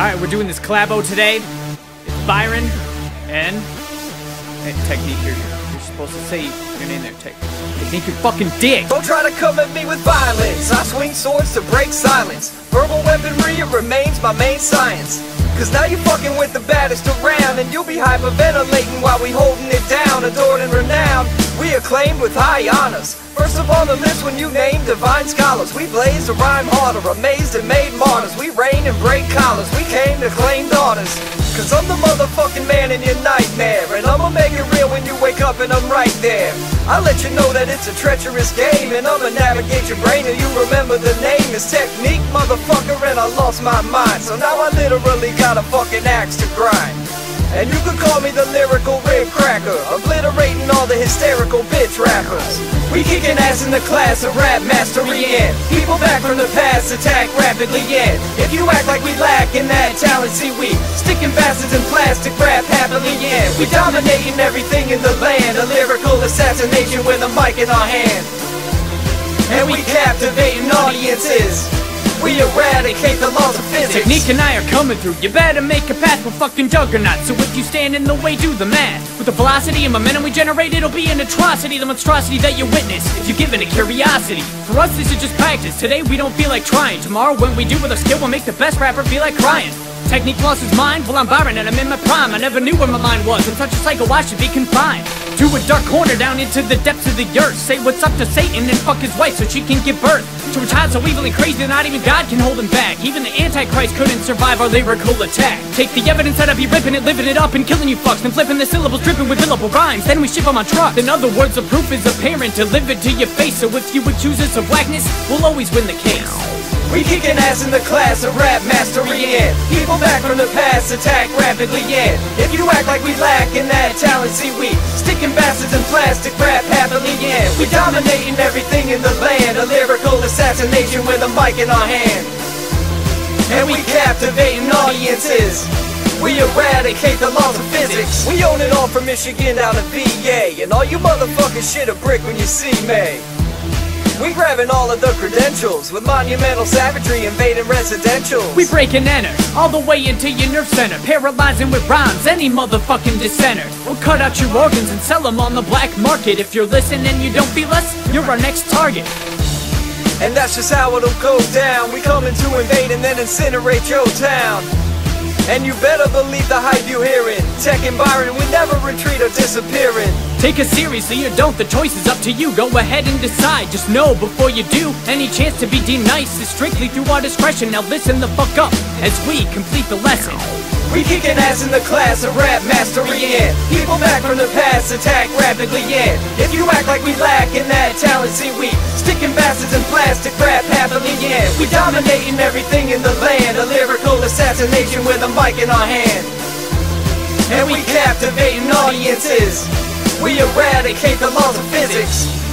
Alright, we're doing this collabo today. It's Byron and. and Teqneek, you're, you're supposed to say your name there, Tech. Teqneek, your fucking dick! Don't try to come at me with violence. I swing swords to break silence. Verbal weaponry it remains my main science. Cause now you're fucking with the baddest around And you'll be hyperventilating while we holding it down Adored and renowned, acclaimed with high honors. First up on the list when you name divine scholars. We blaze a rhyme harder, amazed and made martyrs. We reign and break collars, we came to claim daughters. Cause I'm the motherfucking man in your nightmare. And I'ma make it real when you wake up and I'm right there. I let you know that it's a treacherous game. And I'ma navigate your brain and you remember the name. Is Teqneek, motherfucker, and I lost my mind. So now I literally got a fucking axe to grind. And you could call me the lyrical hysterical bitch rappers. We kicking ass in the class of rap mastery and People back from the past attack rapidly and If you act like we lack in that talent, see we Sticking bastards in plastic rap happily and We dominating everything in the land. A lyrical assassination with a mic in our hand. And we captivating audiences we eradicate the laws of physics. Teqneek and I are coming through. You better make a path for fucking juggernauts. So if you stand in the way, do the math. With the velocity and momentum we generate, it'll be an atrocity. The monstrosity that you witness. If you give it a curiosity. For us, this is just practice. Today we don't feel like trying. Tomorrow, when we do with our skill, we'll make the best rapper feel like crying. Teqneek lost his mind? Well, I'm Byron and I'm in my prime. I never knew where my mind was. I'm such a psycho, I should be confined. To a dark corner down into the depths of the earth. Say what's up to Satan and fuck his wife so she can give birth. To a child so evil and crazy that not even God can hold him back. Even the Antichrist couldn't survive our lyrical attack. Take the evidence that I be ripping it, living it up, and killing you fucks. Then flipping the syllables, dripping with billable rhymes. Then we ship them on trucks. In other words, the proof is apparent, delivered to your face. So if you accuse us of whackness, we'll always win the case. We kicking ass in the class of rap mastery and People back from the past attack rapidly and If you act like we lack in that talent, see we Sticking bastards in plastic rap happily and We dominating everything in the land. A lyrical assassination with a mic in our hand. And we captivating audiences. We eradicate the laws of physics. We own it all from Michigan down to VA And all you motherfuckers shit a brick when you see me we grabbing all of the credentials with monumental savagery invading residential. We break and enter all the way into your nerve center, paralyzing with rhymes any motherfucking dissenter. We'll cut out your organs and sell them on the black market. If you're listening and you don't feel us, you're our next target. And that's just how it'll go down. We coming to invade and then incinerate your town. And you better believe the hype you hearing. Tech and Byron, we never retreat or disappearing. Take us seriously or don't, the choice is up to you. Go ahead and decide, just know before you do. Any chance to be deemed nice is strictly through our discretion. Now listen the fuck up as we complete the lesson. We kicking ass in the class of rap mastery and People back from the past attack rapidly and If you act like we lack in that talent, see we Sticking bastards in plastic rap happily and We dominating everything in the land A lyrical assassination with a mic in our hand And we captivating audiences We eradicate the laws of physics